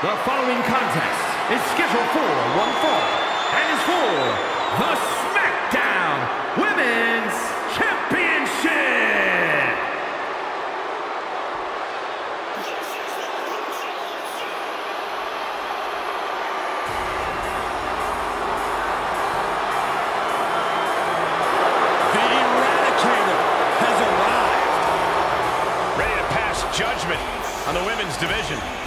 The following contest is scheduled for one fall and is for the SmackDown Women's Championship. The Eradicator has arrived. Ready to pass judgment on the women's division.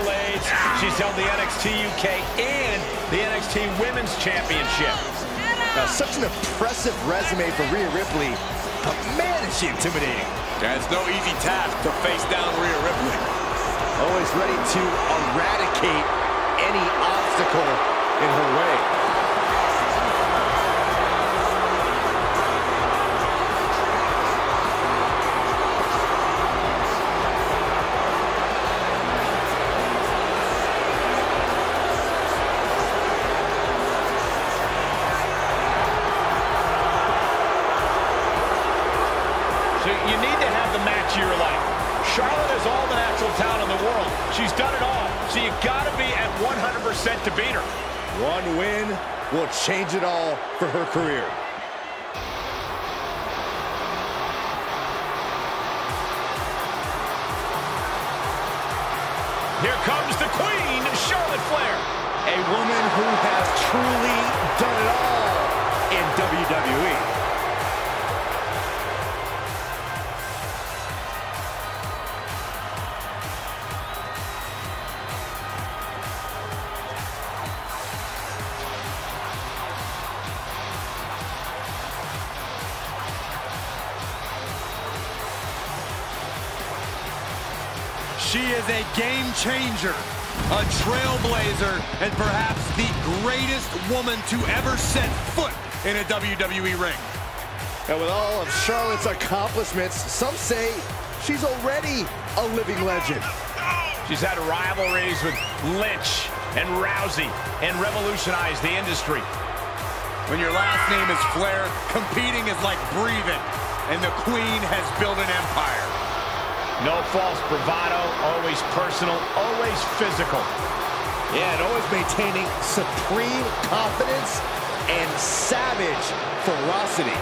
Accolades. She's held the NXT UK and the NXT Women's Championship. Now, such an impressive resume for Rhea Ripley, but man, is she intimidating. Yeah, it's no easy task to face down Rhea Ripley. Always ready to eradicate any obstacle in her way. You need to have the match of your life. Charlotte has all the natural talent in the world. She's done it all. So you got to be at 100% to beat her. One win will change it all for her career. Here comes the Queen, Charlotte Flair. A woman who has truly done it all She is a game changer, a trailblazer, and perhaps the greatest woman to ever set foot in a WWE ring. And with all of Charlotte's accomplishments, some say she's already a living legend. She's had rivalries with Lynch and Rousey and revolutionized the industry. When your last name is Flair, competing is like breathing, and the Queen has built an empire. No false bravado, always personal, always physical. Yeah, and always maintaining supreme confidence and savage ferocity.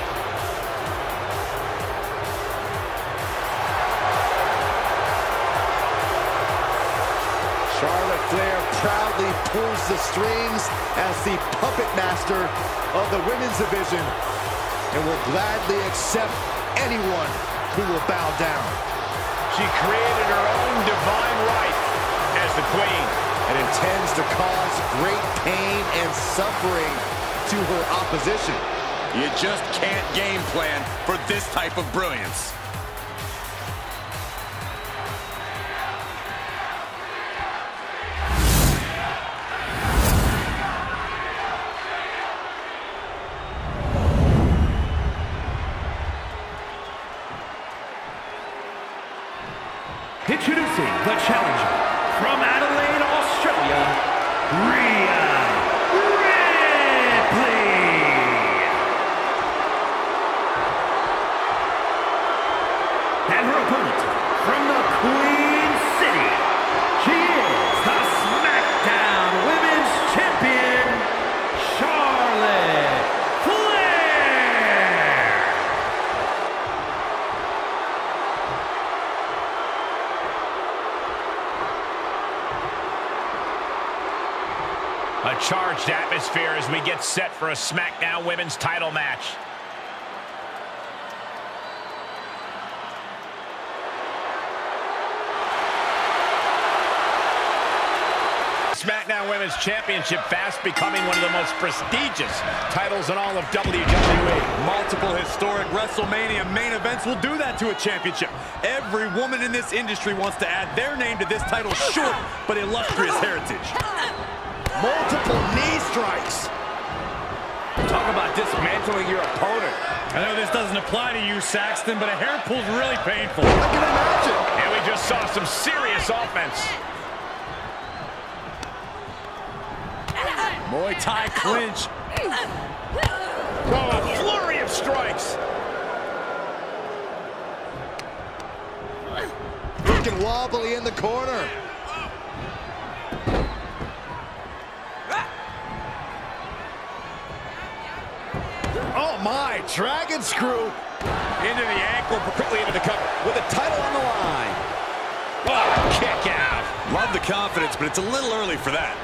Charlotte Flair proudly pulls the strings as the puppet master of the women's division and will gladly accept anyone who will bow down. She created her own divine right as the Queen. and intends to cause great pain and suffering to her opposition. You just can't game plan for this type of brilliance. Charged atmosphere as we get set for a SmackDown Women's title match. SmackDown Women's Championship fast becoming one of the most prestigious titles in all of WWE. Multiple historic WrestleMania main events will do that to a championship. Every woman in this industry wants to add their name to this title's short but illustrious heritage. Multiple knee strikes. Talk about dismantling your opponent. I know this doesn't apply to you, Saxton, but a hair pull's really painful. I can imagine. And we just saw some serious offense. Muay Thai clinch. Oh, a flurry of strikes. Looking wobbly in the corner. Oh my, dragon screw. Into the ankle, quickly into the cover. With a title on the line. Oh, kick out. Love the confidence, but it's a little early for that.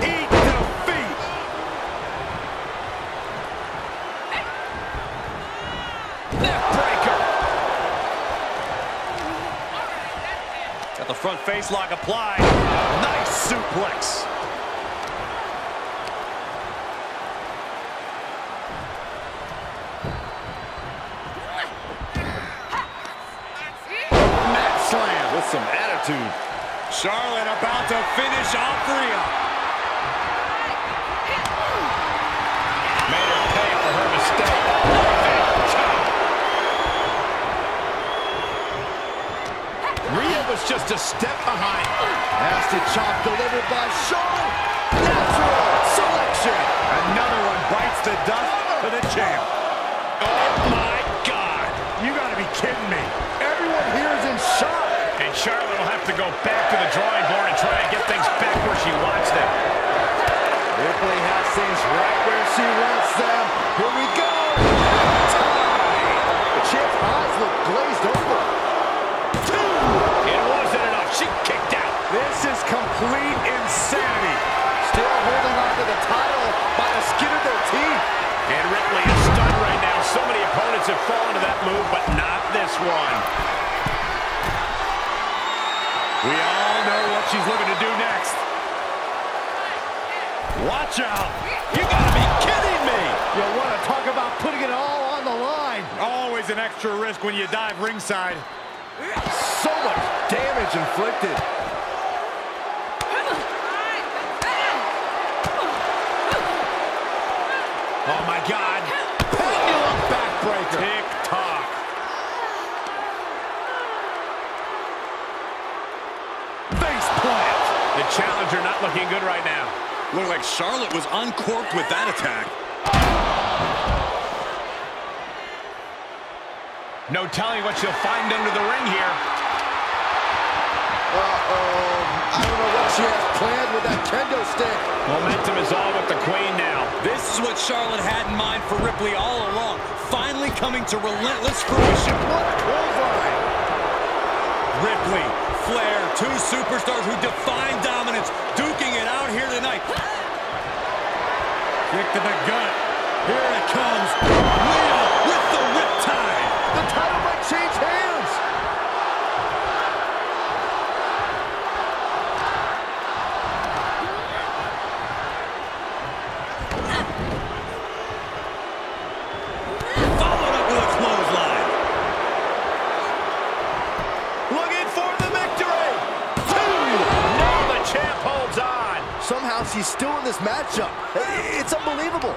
Eat defeat. Neck breaker. Got the front face lock applied. Nice suplex. Mat slam with some attitude. Charlotte about to finish off Rhea. Made her pay for her mistake. Rhea was just a step behind. Nasty chop delivered by Charlotte. Natural selection. Another one bites the dust for the champ. Oh, my God. You gotta be kidding me. Everyone here is in shock. And Charlotte will have to go back to the drawing board and try and get things back where she wants them. Ripley has things right where she wants them. Here we go. Tie. The champ's eyes look glazed over. Two. It wasn't enough. She kicked out. This is complete insanity. Still holding on to the title by the skin of their teeth. And Ripley is stunned right now. So many opponents have fallen to that move, but not this one. We all know what she's looking to do next. Watch out. You gotta be kidding me. You want to talk about putting it all on the line. Always an extra risk when you dive ringside. So much damage inflicted. Oh, my God. Pendulum backbreaker. Tick-tock. Face plant. The challenger not looking good right now. Looked like Charlotte was uncorked with that attack. No telling what she'll find under the ring here. Uh-oh. I don't know what she has planned with that kendo stick. Momentum is all with the queen now. This is what Charlotte had in mind for Ripley all along. Finally coming to relentless fruition. What a clothesline. Ripley, Flair, two superstars who define dominance, duking it out here tonight. Kick to the gut. Here it comes. Rhea with the riptide. The title might change hands. She's still in this matchup. It's unbelievable.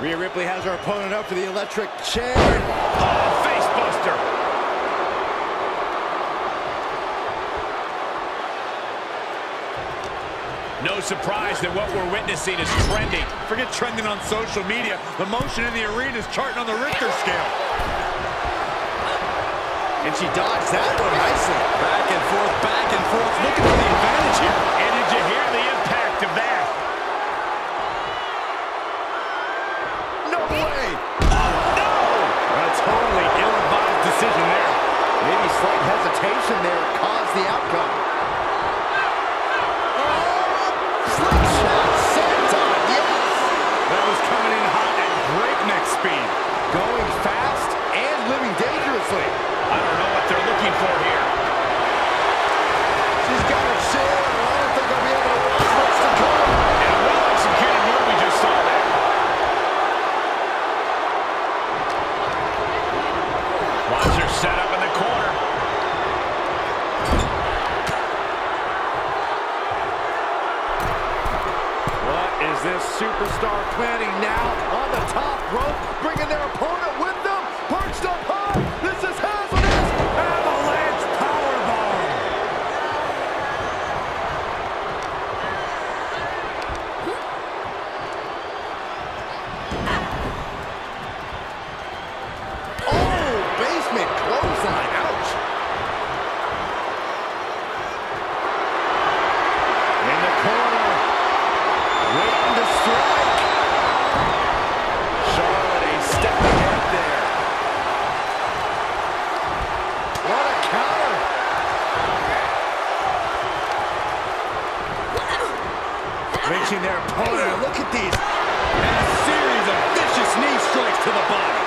Rhea Ripley has her opponent up for the electric chair. Oh, face buster. No surprise that what we're witnessing is trending. Forget trending on social media. The motion in the arena is charting on the Richter scale. And she dodged that one nicely. Back and forth, back and forth, looking for the advantage here. And did you hear the impact of that? No way. No! A totally ill-advised decision there. Maybe slight hesitation there caused the outcome. Oh, slingshot senton, yes. That was coming in hot at breakneck speed. Going fast and living dangerously. I don't know what they're looking for here. superstar planning now on the top rope, bringing their opponent with them, perched up high. This is hazardous. Avalanche powerbomb. Oh, basement clothesline. Ouch. In the corner, waiting to strike. Charlotte a step ahead there. What a counter. Reaching their opponent. Look at these. And a series of vicious knee strikes to the body.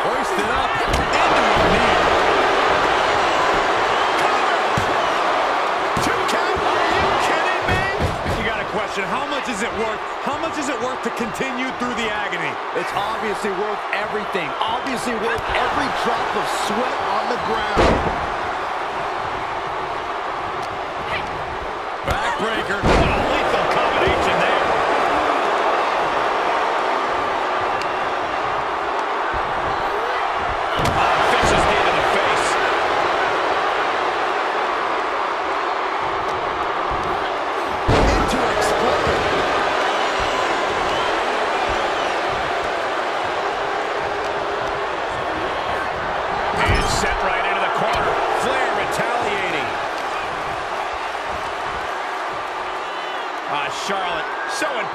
Hoisted up into a knee. Two count. Are you kidding me? You got a question, how much is it worth? How much is it worth to continue through the agony? It's obviously worth everything. Obviously worth every drop of sweat on the ground. Backbreaker.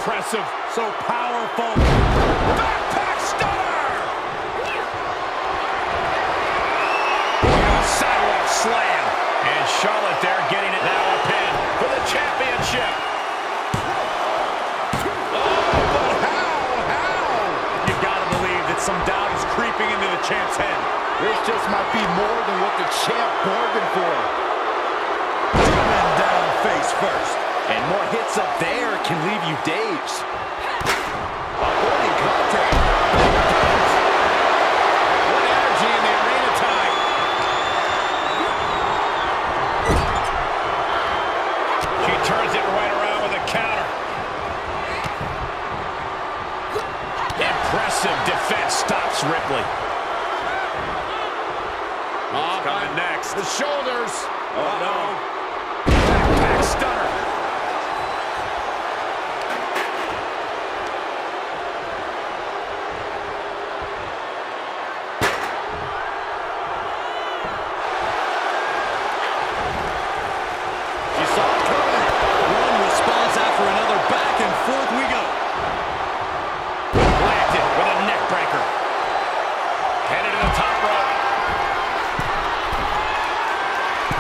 Impressive. So powerful. Backpack stunner! Sidewalk slam. And Charlotte there getting it now a pin for the championship. Oh, but how? How? You got to believe that some doubt is creeping into the champ's head. This just might be more than what the champ bargained for. Down face first. And more hits up there can leave you dazed. Avoiding contact. What energy in the arena tonight. She turns it right around with a counter. Impressive defense stops Ripley. What's coming next? The shoulders. Oh, no. Backpack stunner. You saw it coming. One response after another. Back and forth we go. Planted with a neck breaker. Headed to the top rope.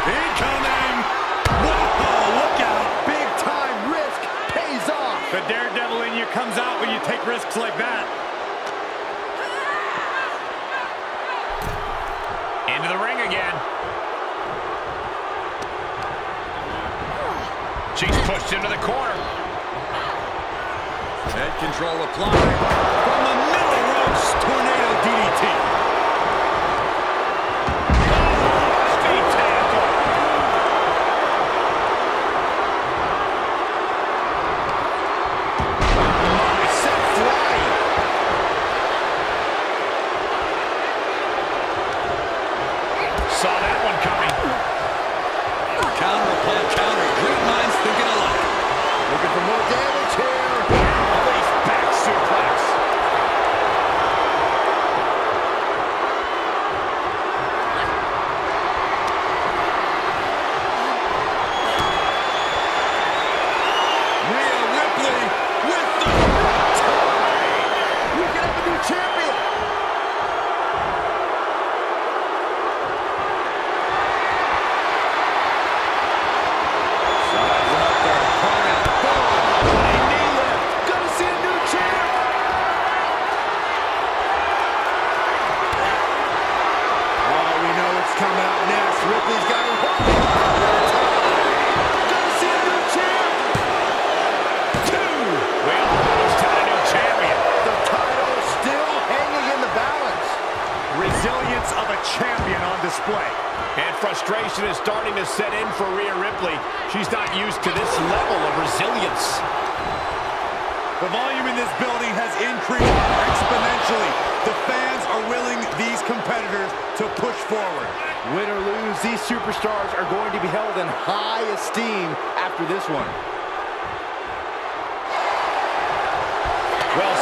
Incoming. Whoa, look out. Big time risk pays off. The daredevil in you comes out when you take risks like that. Into the ring again. She's pushed into the corner. Head control applied. Frustration is starting to set in for Rhea Ripley. She's not used to this level of resilience. The volume in this building has increased exponentially. The fans are willing these competitors to push forward. Win or lose, these superstars are going to be held in high esteem after this one. Well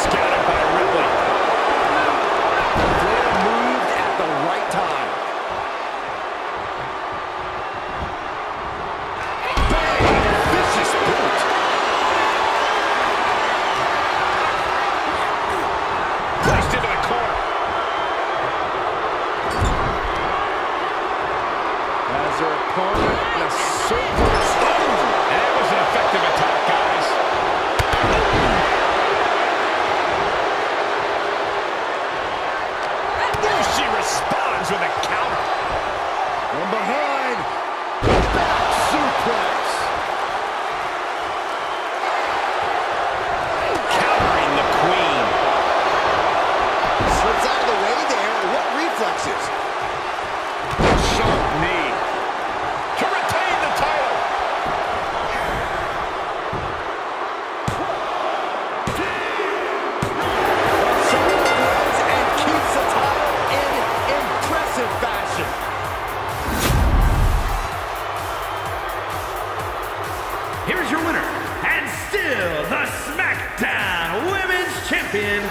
Champion,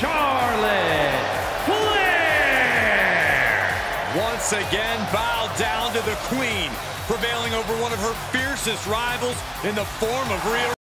Charlotte Flair. Once again, bow down to the Queen, prevailing over one of her fiercest rivals in the form of Rhea